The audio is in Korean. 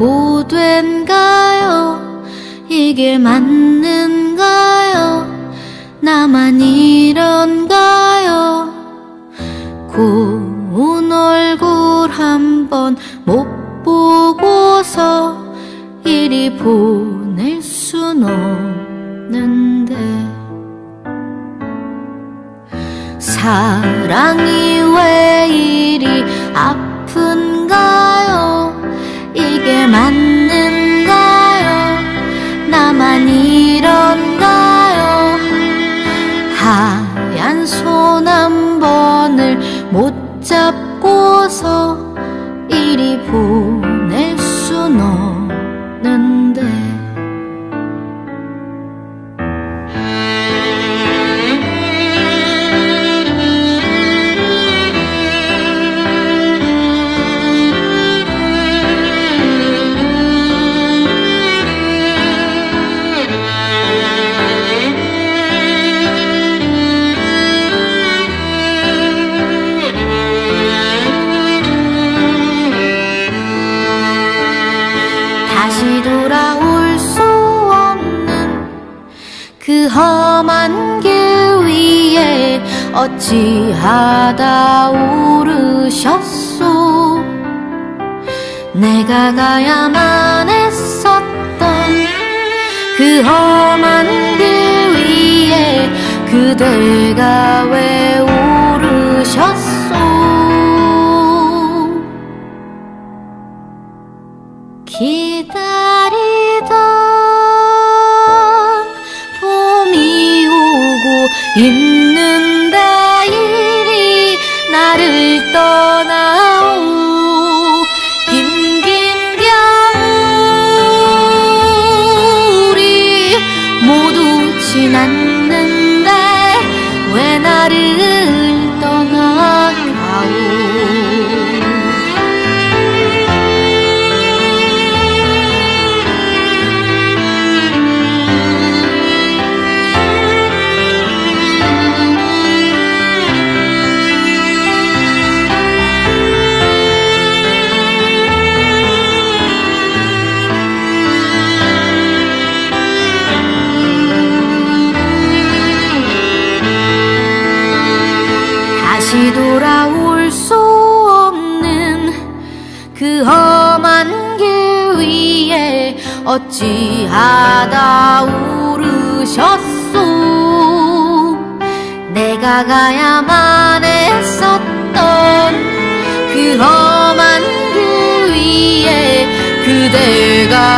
고된가요? 이게 맞는가요? 나만 이런가요? 고운 얼굴 한번 못 보고서 이리 보낼 순 없는데 사랑이 왜 다시 돌아올 수 없는 그 험한 길 위에 어찌하다 오르셨소? 내가 가야만 했었던 그 험한 길 위에 그대가 왜 있는데 이리 나를 떠나오. 긴긴 겨울이 모두 지났는데 왜 나를 다시 돌아올 수 없는 그 험한 길 위에 어찌하다 오르셨소? 내가 가야만 했었던 그 험한 길 위에 그대가